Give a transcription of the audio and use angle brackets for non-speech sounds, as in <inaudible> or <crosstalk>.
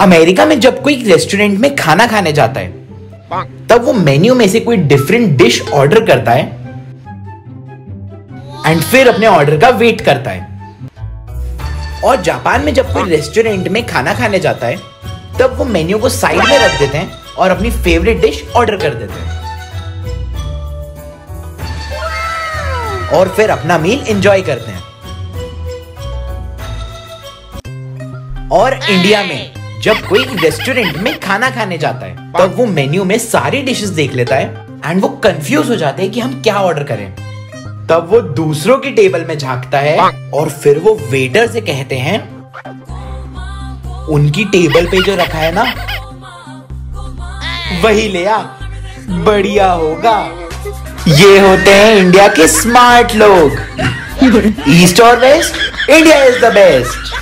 America में जब कोई रेस्टोरेंट में खाना खाने जाता है, तब वो मेन्यू में से कोई डिफरेंट डिश ऑर्डर करता है एंड फिर अपने ऑर्डर का वेट करता है। और जापान में जब कोई रेस्टोरेंट में खाना खाने जाता है, तब वो मेन्यू को साइड में रख देते हैं और अपनी फेवरेट डिश ऑर्डर कर देते हैं। और फिर अपना मील एंजॉय करते हैं। और इंडिया में जब कोई रेस्टोरेंट में खाना खाने जाता है तब वो मेन्यू में सारी डिशेस देख लेता है एंड वो कंफ्यूज हो जाते हैं कि हम क्या ऑर्डर करें। तब वो दूसरों की टेबल में झांकता है और फिर वो वेटर से कहते हैं उनकी टेबल पे जो रखा है ना वही ले आ बढ़िया होगा। ये होते हैं इंडिया के स्मार्ट लोग। <laughs> ईस्ट और west India is the best